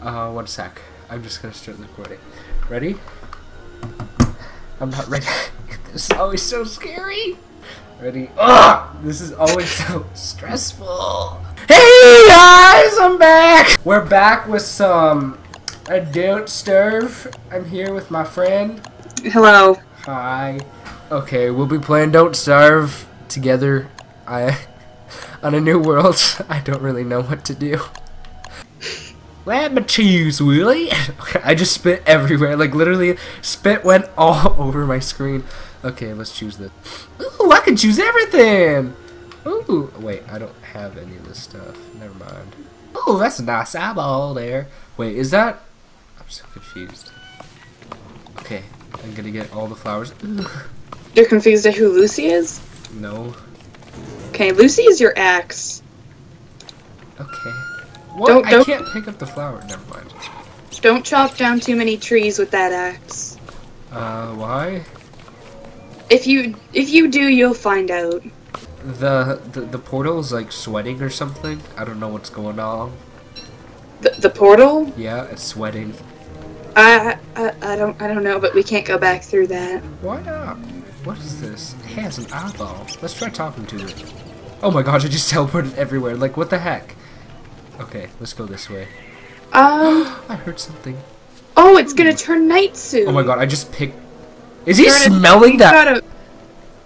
Uh, one sec. I'm just gonna start the recording. Ready? I'm not ready. this is always so scary. Ready? Ugh! This is always so stressful. Hey guys, I'm back. We're back with some Don't Starve. I'm here with my friend. Hello. Hi. Okay, we'll be playing Don't Starve together. I on a new world. I don't really know what to do. Let me choose, Willie. I just spit everywhere. Like literally, spit went all over my screen. Okay, let's choose this. Ooh, I can choose everything. Ooh, wait, I don't have any of this stuff. Never mind. Oh, that's a nice eyeball there. Wait, is that? I'm so confused. Okay, I'm gonna get all the flowers. Ooh, You're confused at who Lucy is? no. Okay, Lucy is your ex. Okay. What? Don't- I don't- can't pick up the flower. Never mind. Don't chop down too many trees with that axe. Uh, why? If you if you do, you'll find out. The, the the portal is like sweating or something. I don't know what's going on. The, the portal? Yeah, it's sweating. I, I I don't I don't know, but we can't go back through that. Why not? What is this? It has an eyeball. Let's try talking to it. Oh my gosh, I just teleported everywhere. Like, what the heck? Okay, let's go this way. Um. I heard something. Oh, it's gonna turn night soon. Oh my god, I just picked. Is he Turn it- smelling we've that? Gotta,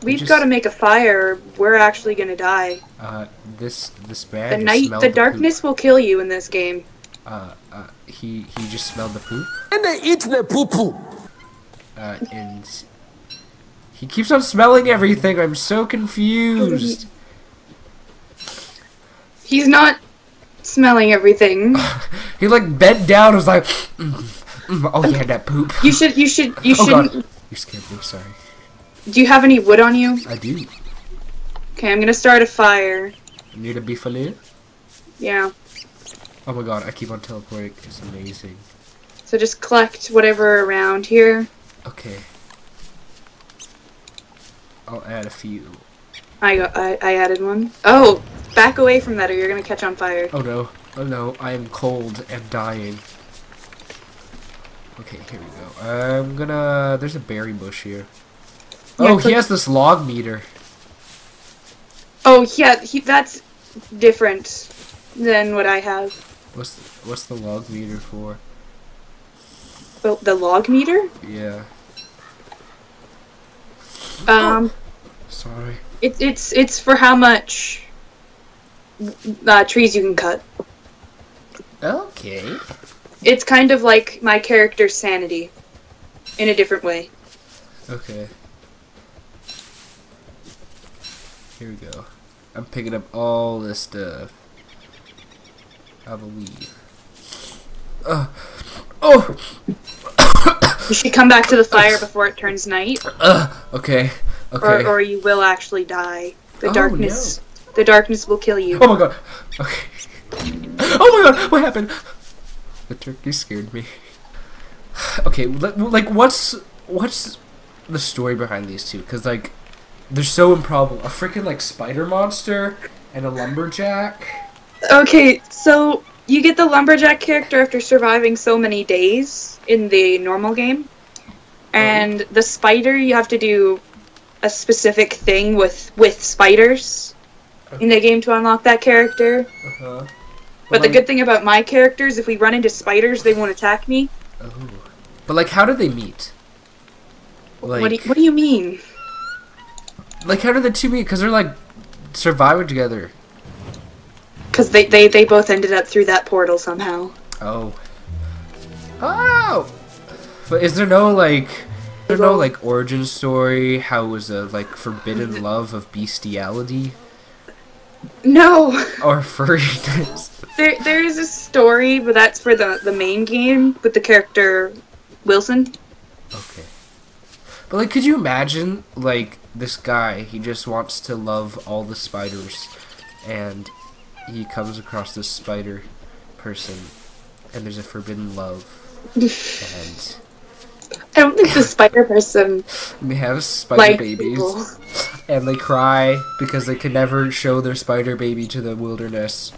we've just- got to make a fire. We're actually gonna die. Uh, this this man. The night, smelled the poop. darkness will kill you in this game. Uh, uh, he he just smelled the poop. And they eat the poo poo. Uh, and he keeps on smelling everything. I'm so confused. He's not smelling everything. He like bent down. Was like, mm, mm, oh yeah, that poop. You should, you should, you Oh shouldn't. god, you scared me. Sorry. Do you have any wood on you? I do. Okay, I'm gonna start a fire. Need a beef fillet? Yeah. Oh my god, I keep on teleporting. It's amazing. So just collect whatever around here. Okay. I'll add a few. I got, I, I added one. Oh, back away from that, or you're gonna catch on fire. Oh no. Oh no, I am cold and dying. Okay, here we go. I'm gonna. There's a berry bush here. Yeah, Oh, he has this log meter. Oh yeah, he, that's different than what I have. What's what's the log meter for? The, the log meter? Yeah. Um, Sorry. it, it's it's for how much uh, trees you can cut. Okay. It's kind of like my character's sanity, in a different way. Okay. Here we go. I'm picking up all this stuff. I believe. Uh, oh! You should come back to the fire before it turns night, Uh, okay. Okay. or, or you will actually die. The Oh, darkness, the darkness will kill you. Oh my god. Okay. Oh my god, what happened? The turkey scared me. Okay, like what's what's the story behind these two? Cuz like they're so improbable. A freaking like spider monster and a lumberjack. Okay, so you get the lumberjack character after surviving so many days in the normal game, and the spider you have to do a specific thing with with spiders in the game to unlock that character. Uh-huh. But the good thing about my characters, if we run into spiders, they won't attack me. Oh. But like how do they meet? Like what do you, what do you mean? like how do the two meet? Cuz they're like surviving together. Because they, they they both ended up through that portal somehow. Oh. Oh. But is there no like is there no like origin story? How it was a like forbidden love of bestiality No, or furriness? there there is a story, but that's for the the main game with the character Wilson. Okay. But like, could you imagine like this guy? He just wants to love all the spiders, and he comes across this spider person, and there's a forbidden love, and I don't think the spider person they have spider like babies. people. and they cry because they can never show their spider baby to the wilderness.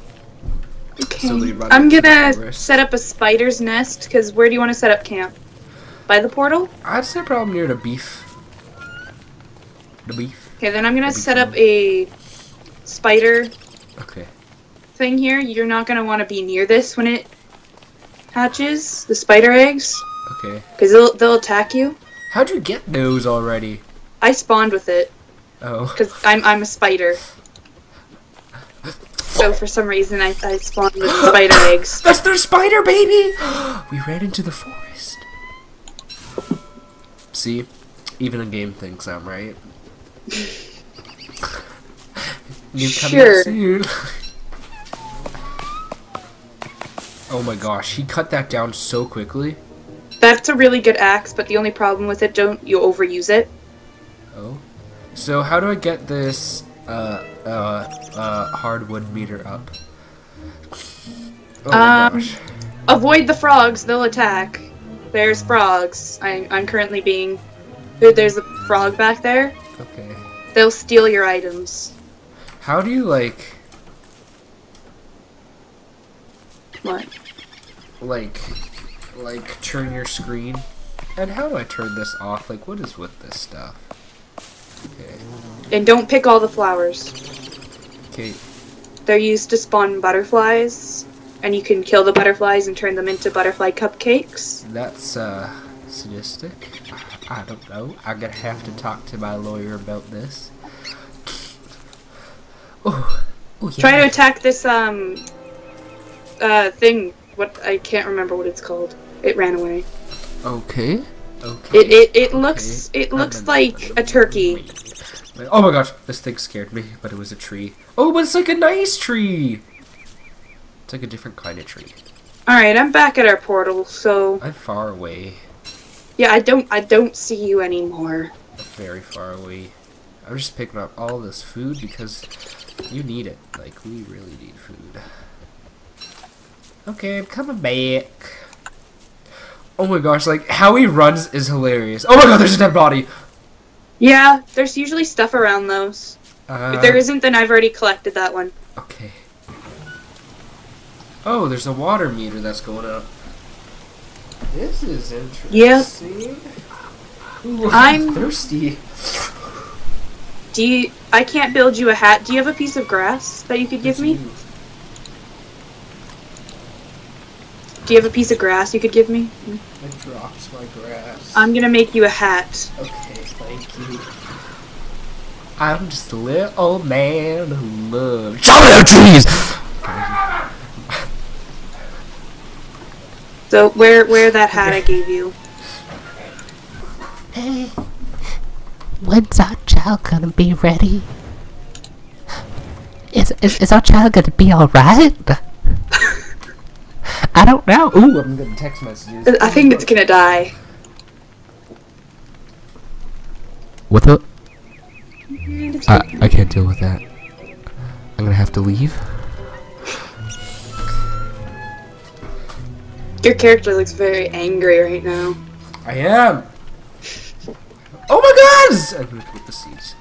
Okay. So I'm gonna set up a spider's nest, because where do you want to set up camp? By the portal? I'd say probably near the beef. The beef. Okay, then I'm gonna set up a spider Okay. thing here. You're not gonna want to be near this when it hatches, the spider eggs, Okay. because they'll, they'll attack you. How'd you get those already? I spawned with it, Oh. because I'm, I'm a spider. So for some reason I, I spawned with spider eggs. That's their spider baby! we ran into the forest. See? Even a game thinks I'm right. New Sure. soon. oh my gosh, he cut that down so quickly. That's a really good axe, but the only problem with it, don't you overuse it. Oh. So how do I get this uh uh uh hardwood meter up? Oh Um, gosh. Avoid the frogs, they'll attack. There's frogs. I, I'm currently being... there- There's a frog back there. Okay. They'll steal your items. How do you like What? like like turn your screen? And how do I turn this off? Like what is with this stuff? And don't pick all the flowers. Okay. They're used to spawn butterflies, and you can kill the butterflies and turn them into butterfly cupcakes. That's uh sadistic. I don't know. I'm gonna have to talk to my lawyer about this. Oh, oh yeah. Try to attack this um uh thing. What I can't remember what it's called. It ran away. Okay. Okay. It it, it looks Okay. it looks like a turkey. Oh my gosh, this thing scared me, but it was a tree. Oh, but it's like a nice tree. It's like a different kind of tree. All right, I'm back at our portal. So I'm far away, yeah, I don't I don't see you anymore. very far away. I'm just picking up all this food because you need it. Like we really need food. Okay, I'm coming back. Oh my gosh, like how he runs is hilarious. Oh my god, there's a dead body. Yeah, there's usually stuff around those. Uh, If there isn't, then I've already collected that one. Okay. Oh, there's a water meter that's going up. This is interesting. Ooh, I'm I'm- thirsty. Do you? I can't build you a hat. Do you have a piece of grass that you could give me? Do you have a piece of grass you could give me? I dropped my grass. I'm gonna make you a hat. okay, thank you. I'm just a little old man who loves chocolate trees. So where where that hat I gave you? Hey, when's our child gonna be ready? Is, is, is our child gonna be alright? I don't know. Ooh, I'm getting text messages. I think it's gonna die. What the? I, I can't deal with that. I'm gonna have to leave. Your character looks very angry right now. I am. Oh my god! I'm gonna put the seeds.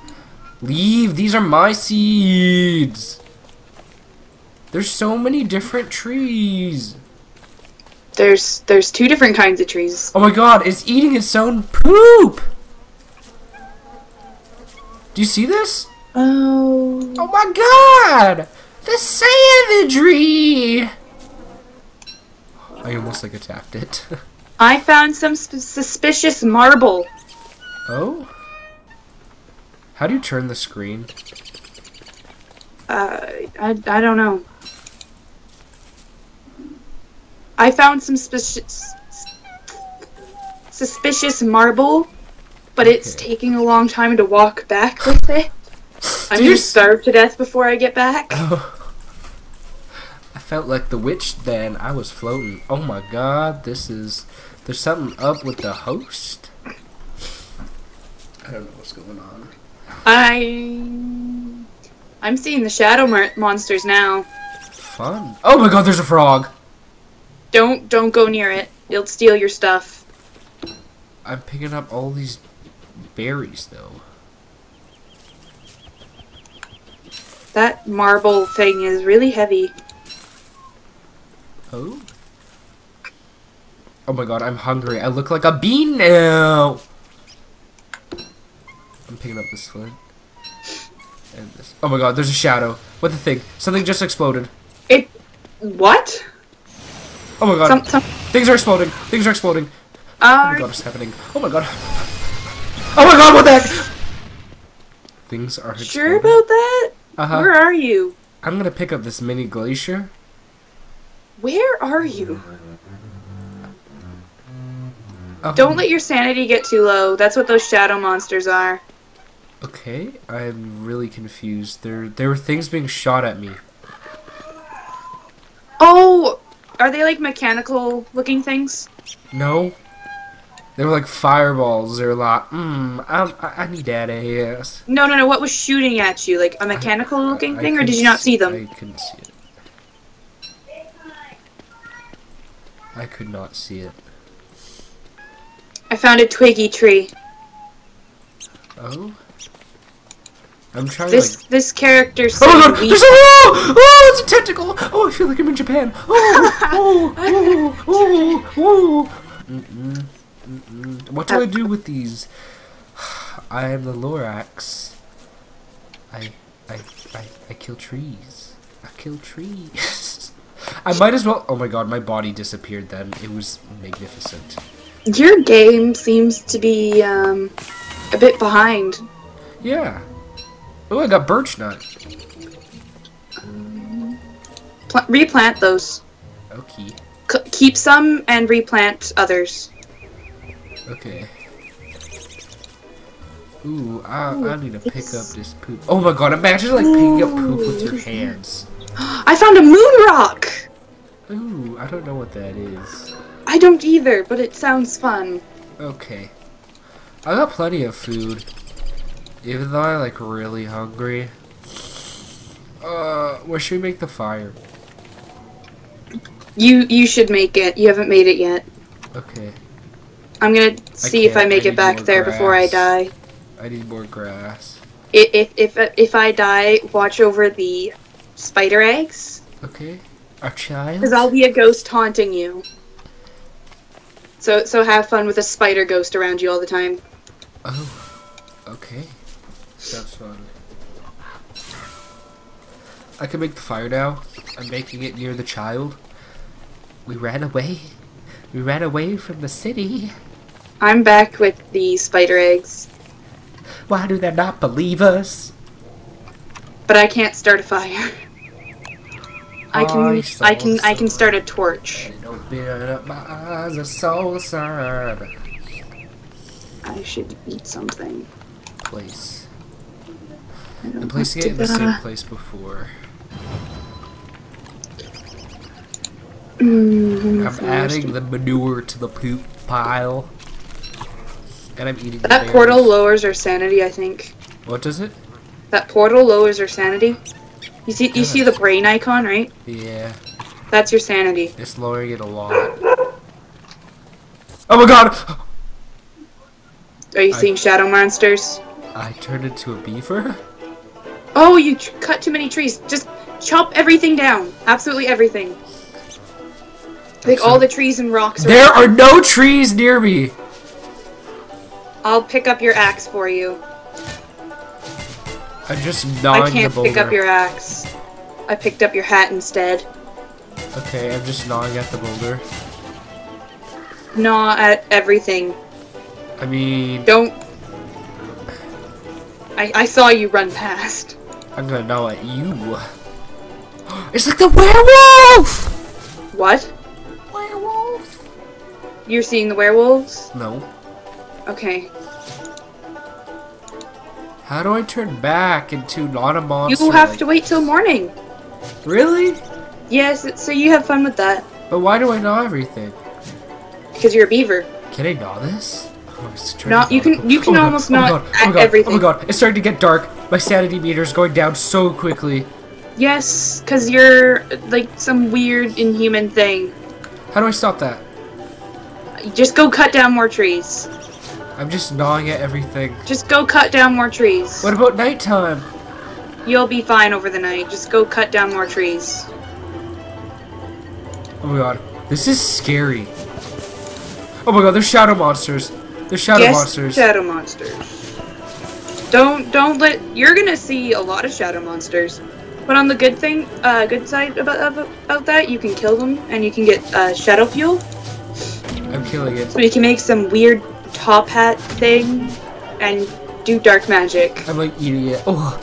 Leave. These are my seeds. There's so many different trees. There's there's two different kinds of trees. Oh my god, it's eating its own poop! Do you see this? Oh. Oh my god! The savagery! I almost like attacked it. I found some sp- suspicious marble. oh? How do you turn the screen? Uh, I, I don't know. I found some suspicious suspicious marble, but it's Okay. taking a long time to walk back with it. I'm gonna starve to death before I get back. Oh. I felt like the witch then. I was floating. Oh my god, this is. There's something up with the host? I don't know what's going on. I I'm seeing the shadow monsters now. Fun. Oh my god, there's a frog! Don't don't go near it. It'll steal your stuff. I'm picking up all these berries though. That marble thing is really heavy. Oh. Oh my god, I'm hungry. I look like a bean now. I'm picking up this flint. And this. Oh my god, there's a shadow. What the thing? Something just exploded. It. What? Oh my god. Some. some Things are exploding. Things are exploding. Oh uh, my god, what's happening? Oh my god. Oh my god, what the heck? Things are exploding. sure about that? Uh-huh. Where are you? I'm gonna pick up this mini glacier. Where are you? Oh, Don't let your sanity get too low. That's what those shadow monsters are. Okay, I'm really confused. There, there were things being shot at me. Oh, are they like mechanical looking things? No, they were like fireballs. They were like, hmm, I, I, I need that ass. No, no, no. What was shooting at you? Like a mechanical looking I thing, or did you not see them? I couldn't see it. I could not see it. I found a twiggy tree. Oh, I'm trying This to like. this character's Oh my so god! weak. There's a oh, oh, it's a tentacle! Oh, I feel like I'm in Japan. Oh, oh, oh, oh, oh. Mm-mm, mm-mm. What do I do with these? I am the Lorax. I, I, I, I kill trees. I kill trees. I might as well. Oh my god, my body disappeared. Then it was magnificent. Your game seems to be um, a bit behind. Yeah. Oh, I got birch nut. Pl- replant those. Okay. C- keep some and replant others. Okay. Ooh, I, I need to pick up this poop. Oh my god, imagine like picking up poop with your hands. I found a moon rock. Ooh, I don't know what that is. I don't either, but it sounds fun. Okay. I got plenty of food. Even though I'm like really hungry. Uh, where should we make the fire? You you should make it. You haven't made it yet. Okay. I'm gonna see if I make I it back there before I die. I need more grass. I- If if if I die, watch over the spider eggs, Okay. Our child? because I'll be a ghost haunting you. So so have fun with a spider ghost around you all the time. Oh, okay. Sounds fun. I can make the fire now. I'm making it near the child. We ran away. We ran away from the city. I'm back with the spider eggs, Why do they not believe us? but I can't start a fire. I can I can I can start a torch. Open up my eyes are so sad. I should eat something. Place. I'm placing it in the same place before. Mm, I'm adding the manure to the poop pile. And I'm eating That portal lowers our sanity, I think. What does it? That portal lowers our sanity. You see you see the brain icon, right? Yeah, That's your sanity. it's lowering it a lot. Oh my god! Are you I- seeing shadow monsters? I turned into a beaver? Oh, you cut too many trees. Just chop everything down. Absolutely everything. Like all the trees and rocks. There are no trees near me! I'll pick up your axe for you. I'm just gnawing I can't pick up your axe. I picked up your hat instead. Okay, I'm just gnawing at the boulder. Gnaw at everything. I mean, Don't. I, I saw you run past. I'm gonna gnaw at you. It's like the werewolf! What? Werewolf! You're seeing the werewolves? No. Okay. How do I turn back into not a monster? You have like- to wait till morning. Really? Yes, so you have fun with that. But why do I know everything? Because you're a beaver. Can I gnaw this? Oh, it's turning you can- you can Oh my God, almost oh gnaw God, oh my God, everything. Oh my god, it's starting to get dark. My sanity meter's going down so quickly. Yes, because you're like some weird inhuman thing. How do I stop that? Just go cut down more trees. I'm just gnawing at everything. Just go cut down more trees. What about nighttime? You'll be fine over the night. Just go cut down more trees. Oh my god. This is scary. Oh my god, there's shadow monsters. There's shadow yes, monsters. shadow monsters. Don't don't let you're gonna see a lot of shadow monsters. But on the good thing, uh, good side about about that, you can kill them and you can get uh, shadow fuel. I'm killing it. So you can make some weird top hat thing and do dark magic. I'm like eating it. Oh,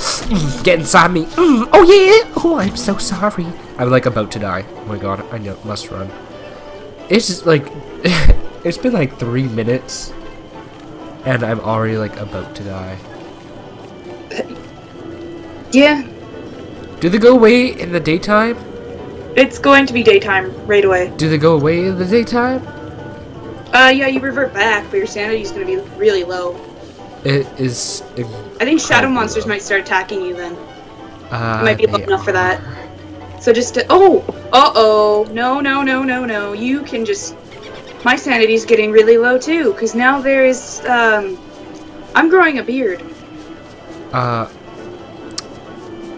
get inside me. Mm, oh yeah. Oh, I'm so sorry. I'm like about to die. Oh my god, I know, must run. It's just like, it's been like three minutes, and I'm already like about to die. Yeah, Do they go away in the daytime? it's going to be daytime right away. Do they go away in the daytime? Uh, yeah, you revert back, but your sanity's gonna be really low. It is. I think shadow monsters low. might start attacking you then. uh, It might be low enough for that. So just to, oh, uh oh, no, no, no, no, no. You can just. My sanity's getting really low too, because now there is um, I'm growing a beard. Uh,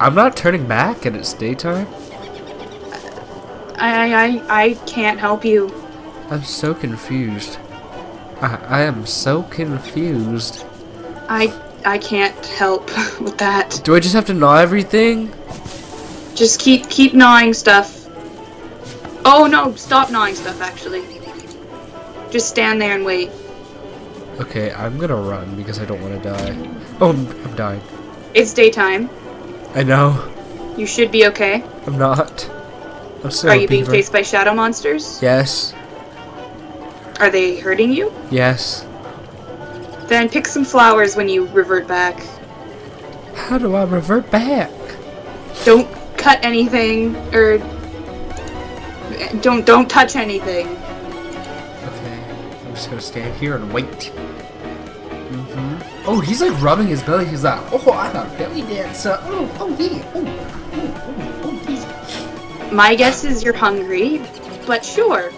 I'm not turning back, and it's daytime. I I I, I can't help you. I'm so confused. I, I am so confused. I I can't help with that. Do I just have to gnaw everything? Just keep keep gnawing stuff. Oh no, stop gnawing stuff. Actually, just stand there and wait. Okay, I'm gonna run because I don't want to die. Oh, I'm, I'm dying. It's daytime. I know. You should be okay. I'm not. I'm still Are you being faced by shadow monsters? Yes. Are they hurting you? Yes. Then pick some flowers when you revert back. How do I revert back? Don't cut anything or don't don't touch anything. Okay. I'm just gonna stand here and wait. Hmm Oh, he's like rubbing his belly. He's like, oh, I'm a belly dancer. Oh, oh yeah. Oh, oh, oh, oh, yeah. My guess is you're hungry, but sure.